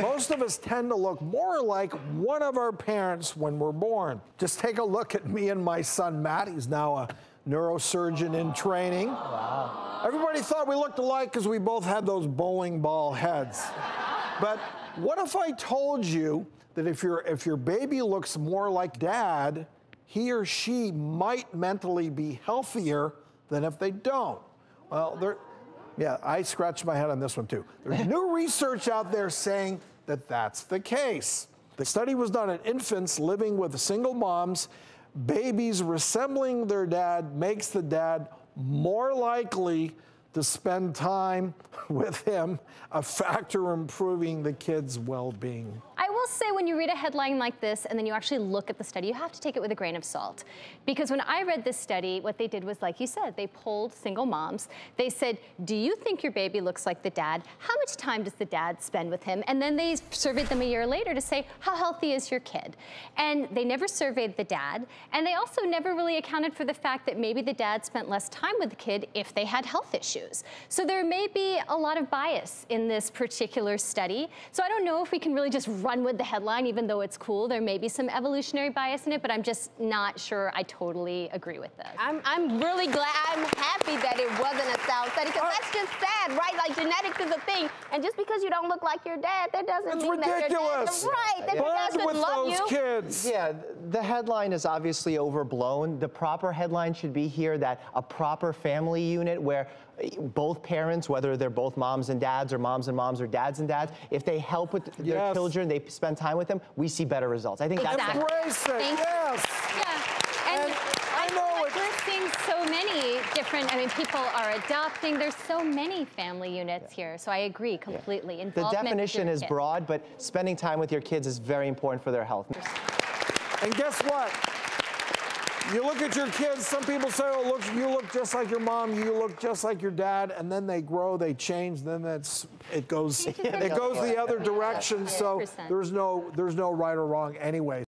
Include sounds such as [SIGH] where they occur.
Most of us tend to look more like one of our parents when we're born. Just take a look at me and my son Matt. He's now a neurosurgeon in training. Wow. Everybody thought we looked alike because we both had those bowling ball heads. but what if I told you that if your if your baby looks more like dad, he or she might mentally be healthier than if they don't? Well, there yeah, I scratched my head on this one too. There's [LAUGHS] new research out there saying that that's the case. The study was done on infants living with single moms. Babies resembling their dad makes the dad more likely to spend time [LAUGHS] with him, a factor improving the kid's well being will say when you read a headline like this and then you actually look at the study, you have to take it with a grain of salt. Because when I read this study, what they did was, like you said, they polled single moms. They said, do you think your baby looks like the dad? How much time does the dad spend with him? And then they surveyed them a year later to say, how healthy is your kid? And they never surveyed the dad. And they also never really accounted for the fact that maybe the dad spent less time with the kid if they had health issues. So there may be a lot of bias in this particular study. So I don't know if we can really just run with with the headline, even though it's cool. There may be some evolutionary bias in it, but I'm just not sure I totally agree with this. I'm, I'm really glad, I'm happy that it wasn't a sound study, because that's just sad, right? Like genetics is a thing, and just because you don't look like your dad, that doesn't it's mean ridiculous. that your dad, right, that your dad with love those you. kids. Yeah, the headline is obviously overblown. The proper headline should be here that a proper family unit where eh, both parents, whether they're both moms and dads or moms and moms or dads and dads, if they help with their yes. children, they spend time with them, we see better results. I think exactly. that's the Embrace it, yes. Yeah. And, and I know like we're seeing so many different, I mean, people are adopting. There's so many family units yeah. here. So I agree completely. Yeah. The definition is kids. broad, but spending time with your kids is very important for their health. And guess what? You look at your kids, some people say, oh, look, you look just like your mom, you look just like your dad, and then they grow, they change, then that's it goes [LAUGHS] it goes the other direction. So there's no there's no right or wrong anyway.